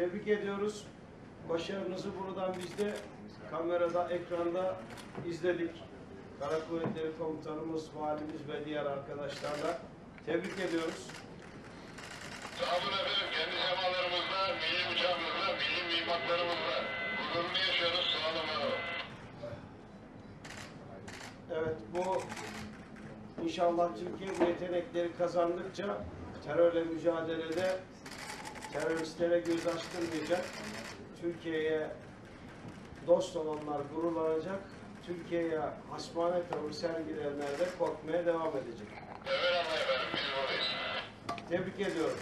tebrik ediyoruz. Başarınızı buradan biz de kamerada, ekranda izledik. Kara Kuvvetleri Komutanımız, valimiz ve diğer arkadaşlarla tebrik ediyoruz. Sağ olun efendim. Kendi semalarımızda, milli uçağımızda, milli mimarlarımızla gururunu yaşıyoruz. Sağ olun. olun. Evet bu inşallah Türkiye bu yetenekleri kazandıkça terörle mücadelede teröristlere göz açtırmayacak. Türkiye'ye dost olanlar gururlanacak. Türkiye'ye hasmane tavır sergileyenler de korkmaya devam edecek. Tebrik ediyorum.